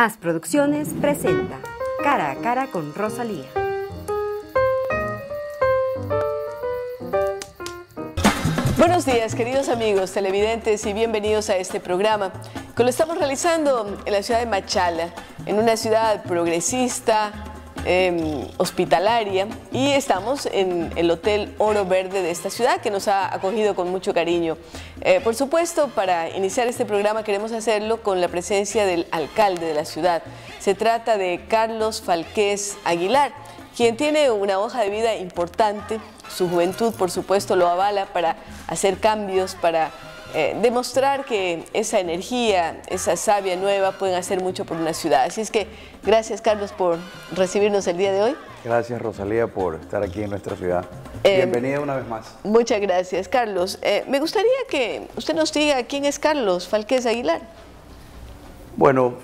As Producciones presenta Cara a Cara con Rosalía. Buenos días, queridos amigos televidentes, y bienvenidos a este programa que lo estamos realizando en la ciudad de Machala, en una ciudad progresista, em, hospitalaria, y estamos en el Hotel Oro Verde de esta ciudad que nos ha acogido con mucho cariño. Eh, por supuesto, para iniciar este programa queremos hacerlo con la presencia del alcalde de la ciudad. Se trata de Carlos Falqués Aguilar, quien tiene una hoja de vida importante, su juventud por supuesto lo avala para hacer cambios, para eh, demostrar que esa energía, esa savia nueva pueden hacer mucho por una ciudad. Así es que gracias Carlos por recibirnos el día de hoy. Gracias Rosalía por estar aquí en nuestra ciudad. Eh, Bienvenida una vez más. Muchas gracias Carlos. Eh, me gustaría que usted nos diga quién es Carlos Falqués Aguilar. Bueno,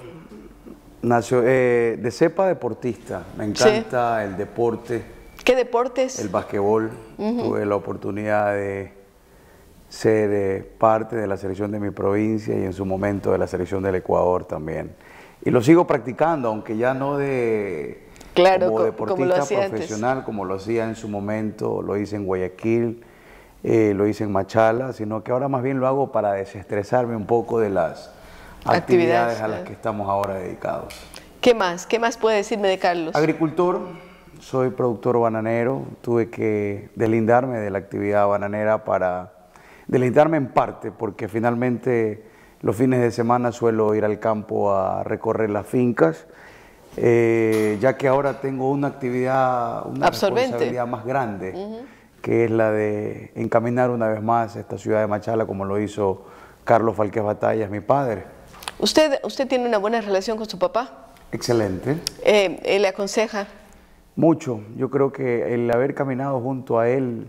nació de cepa deportista. Me encanta el deporte, ¿Qué deportes? el basquetbol. Tuve la oportunidad de ser eh, parte de la selección de mi provincia y en su momento de la selección del Ecuador también. Y lo sigo practicando, aunque ya no de Claro, como co- deportista como antes. profesional, como lo hacía en su momento, lo hice en Guayaquil, eh, lo hice en Machala, sino que ahora más bien lo hago para desestresarme un poco de las Actividades, actividades, a las que estamos ahora dedicados. ¿Qué más? ¿Qué más puede decirme de Carlos? Agricultor, soy productor bananero, tuve que deslindarme de la actividad bananera para deslindarme en parte, porque finalmente los fines de semana suelo ir al campo a recorrer las fincas, eh, ya que ahora tengo una actividad, una Absorbente. responsabilidad más grande, que es la de encaminar una vez más esta ciudad de Machala, como lo hizo Carlos Falqués Batallas, mi padre. ¿Usted, ¿Usted tiene una buena relación con su papá? Excelente. Eh, le aconseja. Mucho. Yo creo que el haber caminado junto a él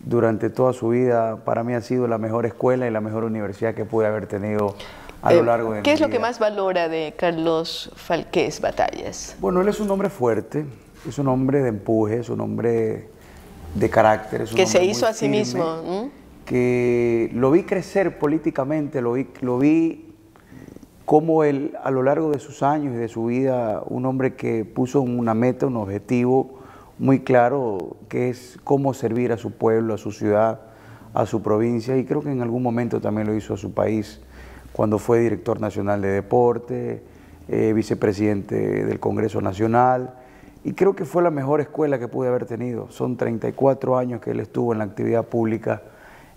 durante toda su vida para mí ha sido la mejor escuela y la mejor universidad que pude haber tenido a Eh, lo largo de ¿Qué mi es lo que vida. más valora de Carlos Falqués Batallas? Bueno, él es un hombre fuerte, es un hombre de empuje, es un hombre de carácter, es un Que se hizo a sí firme, mismo. Que lo vi crecer políticamente, lo vi, lo vi como él a lo largo de sus años y de su vida, un hombre que puso una meta, un objetivo muy claro, que es cómo servir a su pueblo, a su ciudad, a su provincia, y creo que en algún momento también lo hizo a su país, cuando fue director nacional de deporte, eh, vicepresidente del Congreso Nacional, y creo que fue la mejor escuela que pude haber tenido. Son 34 años que él estuvo en la actividad pública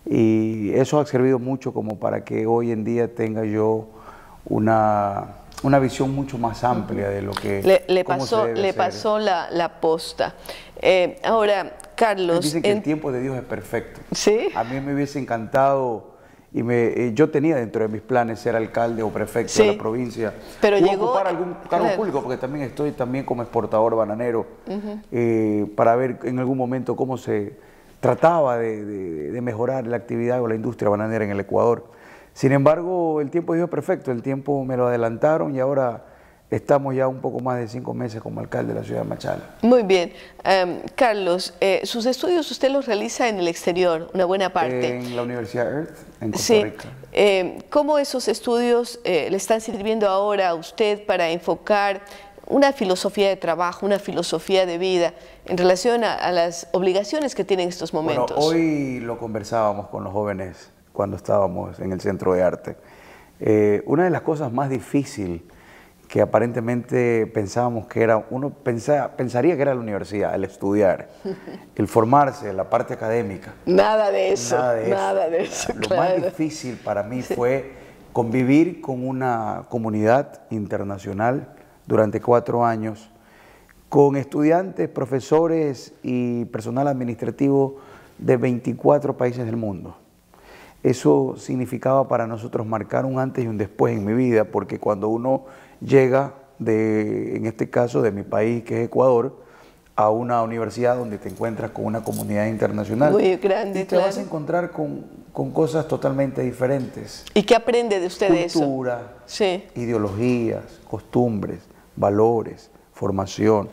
y eso ha servido mucho como para que hoy en día tenga yo una, una visión mucho más amplia de lo que... Le, le pasó, le hacer. pasó la, la posta. Eh, ahora, Carlos, Dicen que en- el tiempo de Dios es perfecto. ¿Sí? A mí me hubiese encantado y me, eh, yo tenía dentro de mis planes ser alcalde o prefecto Sí. de la provincia. Pero o llegó- ocupar algún cargo claro. público, porque también estoy también como exportador bananero, eh, para ver en algún momento cómo se trataba de, de- de mejorar la actividad o la industria bananera en el Ecuador. Sin embargo, el tiempo de Dios es perfecto, el tiempo me lo adelantaron y ahora estamos ya un poco más de cinco meses como alcalde de la ciudad de Machala. Muy bien. Em, Carlos, eh, sus estudios usted los realiza en el exterior, una buena parte. En la Universidad Earth, en Costa Sí. Rica. Eh, ¿Cómo esos estudios eh, le están sirviendo ahora a usted para enfocar una filosofía de trabajo, una filosofía de vida en relación a, a las obligaciones que tienen estos momentos? Bueno, hoy lo conversábamos con los jóvenes cuando estábamos en el centro de arte. Eh, una de las cosas más difíciles que aparentemente pensábamos que era, uno pensa- pensaría que era la universidad, el estudiar, el formarse, la parte académica. Nada de eso, Nada de eso. nada de eso, Lo claro. más difícil para mí fue convivir con una comunidad internacional durante cuatro años, con estudiantes, profesores y personal administrativo de 24 países del mundo. Eso significaba para nosotros marcar un antes y un después en mi vida, porque cuando uno llega de, en este caso, de mi país, que es Ecuador, a una universidad donde te encuentras con una comunidad internacional. Muy grande, y te vas a encontrar con, con cosas totalmente diferentes. ¿Y qué aprende de usted de eso? Cultura, Sí. ideologías, costumbres, valores, formación.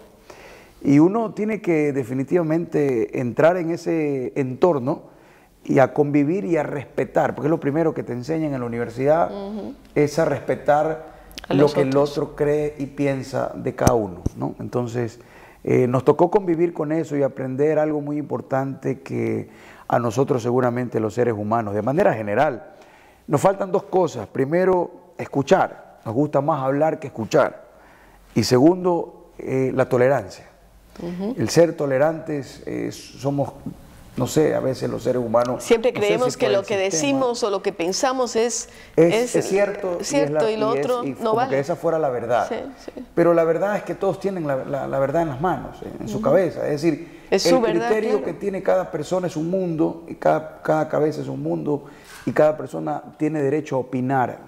Y uno tiene que definitivamente entrar en ese entorno y a convivir y a respetar, porque es lo primero que te enseñan en la universidad, es a respetar lo que el otro cree y piensa de cada uno, ¿no? Entonces, eh, nos tocó convivir con eso y aprender algo muy importante que a nosotros seguramente los seres humanos, de manera general, nos faltan dos cosas. Primero, escuchar. Nos gusta más hablar que escuchar. Y segundo, eh, la tolerancia. El ser tolerantes, somos no sé, a veces los seres humanos... Siempre creemos que lo que decimos o lo que pensamos es... Es, cierto, cierto y, lo otro no como que esa fuera la verdad. Pero la verdad es que todos tienen la, verdad en las manos, en, su cabeza. Es decir, el criterio que tiene cada persona es un mundo, y cada, cada cabeza es un mundo, y cada persona tiene derecho a opinar.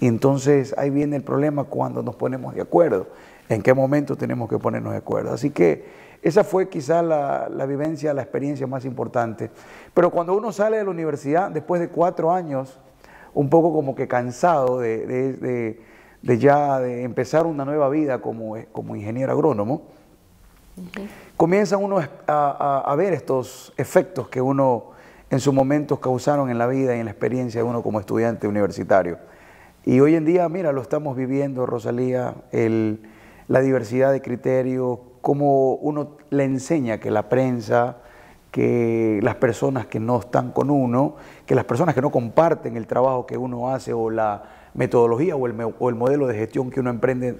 Y entonces ahí viene el problema cuando nos ponemos de acuerdo. ¿En qué momento tenemos que ponernos de acuerdo? Así que esa fue quizá la, vivencia, la experiencia más importante. Pero cuando uno sale de la universidad, después de cuatro años, un poco como que cansado de, ya de empezar una nueva vida como, como ingeniero agrónomo, comienza uno a, a, ver estos efectos que uno en su momento causaron en la vida y en la experiencia de uno como estudiante universitario. Y hoy en día, mira, lo estamos viviendo, Rosalía, la diversidad de criterios, cómo uno le enseña que la prensa, que las personas que no están con uno, que las personas que no comparten el trabajo que uno hace o la metodología o el, o el modelo de gestión que uno emprende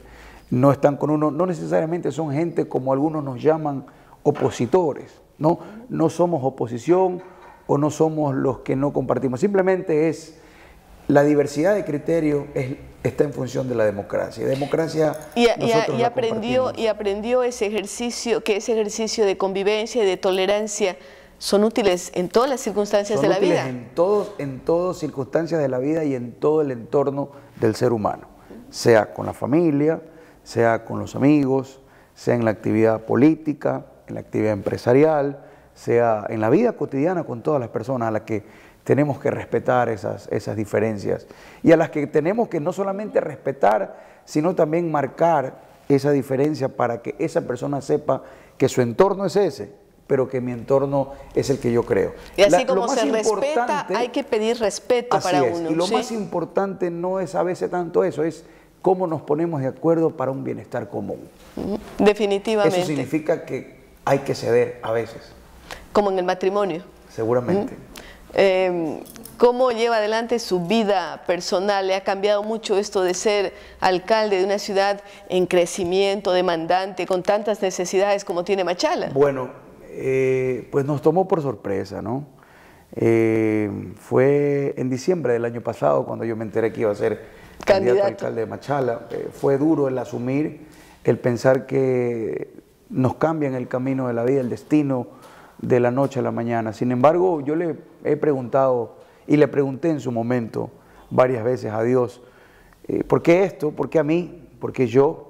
no están con uno, no necesariamente son gente como algunos nos llaman opositores, ¿no? No somos oposición o no somos los que no compartimos, simplemente es la diversidad de criterios está en función de la democracia. Democracia y, aprendió y aprendió ese ejercicio, que ese ejercicio de convivencia y de tolerancia son útiles en todas las circunstancias de la vida. En todos, en todas circunstancias de la vida y en todo el entorno del ser humano, sea con la familia, sea con los amigos, sea en la actividad política, en la actividad empresarial, sea en la vida cotidiana con todas las personas a las que tenemos que respetar esas, esas diferencias y a las que tenemos que no solamente respetar, sino también marcar esa diferencia para que esa persona sepa que su entorno es ese, pero que mi entorno es el que yo creo. Y así como se respeta, hay que pedir respeto para uno. Y lo más importante no es a veces tanto eso, es cómo nos ponemos de acuerdo para un bienestar común. Definitivamente. Eso significa que hay que ceder a veces. Como en el matrimonio. Seguramente. Em, cómo lleva adelante su vida personal. Le ha cambiado mucho esto de ser alcalde de una ciudad en crecimiento, demandante, con tantas necesidades como tiene Machala. Bueno, eh, pues nos tomó por sorpresa, ¿no? Eh, fue en diciembre del año pasado cuando yo me enteré que iba a ser candidato, a alcalde de Machala. Eh, fue duro el asumir, el pensar que nos cambian el camino de la vida, el destino de la noche a la mañana. Sin embargo, yo le he preguntado y le pregunté en su momento varias veces a Dios, eh, ¿por qué esto? ¿Por qué a mí? ¿Por qué yo?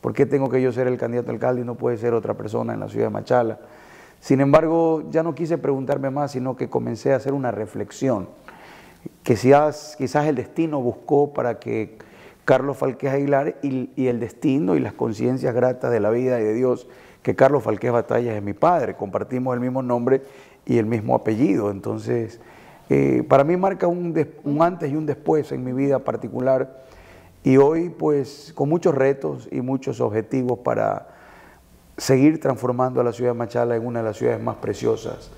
¿Por qué tengo que yo ser el candidato alcalde y no puede ser otra persona en la ciudad de Machala? Sin embargo, ya no quise preguntarme más, sino que comencé a hacer una reflexión, que quizás, quizás el destino buscó para que Carlos Falquez Aguilar y, y el destino y las conciencias gratas de la vida y de Dios que Carlos Falqués Batallas es mi padre, compartimos el mismo nombre y el mismo apellido. Entonces, eh, para mí marca un, antes y un después en mi vida particular y hoy pues con muchos retos y muchos objetivos para seguir transformando a la ciudad de Machala en una de las ciudades más preciosas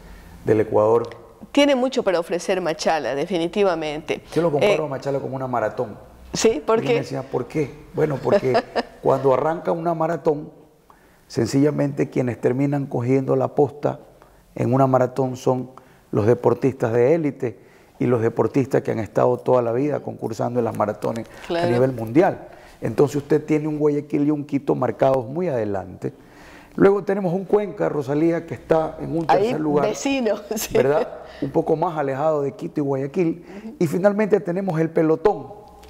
del Ecuador. Tiene mucho para ofrecer Machala, definitivamente. Yo lo comparo eh, a Machala como una maratón. Sí, ¿por qué? me decía, ¿por qué? Bueno, porque cuando arranca una maratón, Sencillamente quienes terminan cogiendo la posta en una maratón son los deportistas de élite y los deportistas que han estado toda la vida concursando en las maratones a nivel mundial. Entonces usted tiene un Guayaquil y un Quito marcados muy adelante. Luego tenemos un Cuenca, Rosalía, que está en un tercer lugar. Vecino, ¿verdad? Un poco más alejado de Quito y Guayaquil. Y finalmente tenemos el pelotón,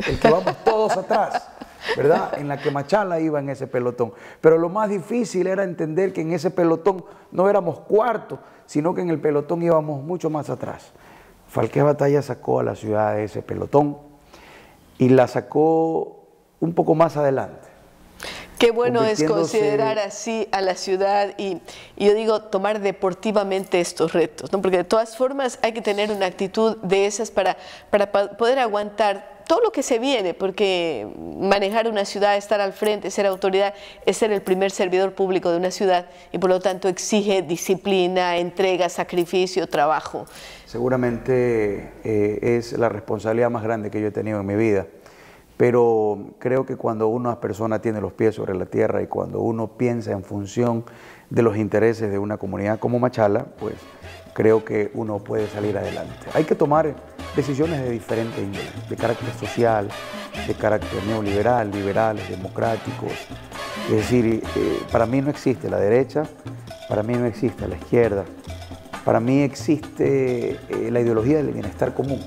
el que vamos todos atrás. ¿verdad? En la que Machala iba en ese pelotón. Pero lo más difícil era entender que en ese pelotón no éramos cuartos, sino que en el pelotón íbamos mucho más atrás. Falqué Batalla sacó a la ciudad de ese pelotón y la sacó un poco más adelante. Qué bueno es considerar así a la ciudad y, yo digo tomar deportivamente estos retos, ¿no? porque de todas formas hay que tener una actitud de esas para, para poder aguantar todo lo que se viene, porque manejar una ciudad, estar al frente, ser autoridad, es ser el primer servidor público de una ciudad y por lo tanto exige disciplina, entrega, sacrificio, trabajo. Seguramente eh, es la responsabilidad más grande que yo he tenido en mi vida, pero creo que cuando una persona tiene los pies sobre la tierra y cuando uno piensa en función de los intereses de una comunidad como Machala, pues creo que uno puede salir adelante. Hay que tomar decisiones de diferentes de carácter social, de carácter neoliberal, liberales, democráticos. Es decir, eh, para mí no existe la derecha, para mí no existe la izquierda, para mí existe eh, la ideología del bienestar común.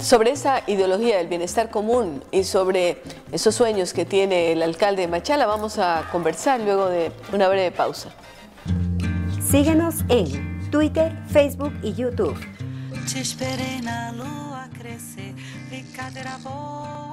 Sobre esa ideología del bienestar común y sobre esos sueños que tiene el alcalde de Machala vamos a conversar luego de una breve pausa. Síguenos en Twitter, Facebook y YouTube. Te ce spera lua cresce e caderà voi.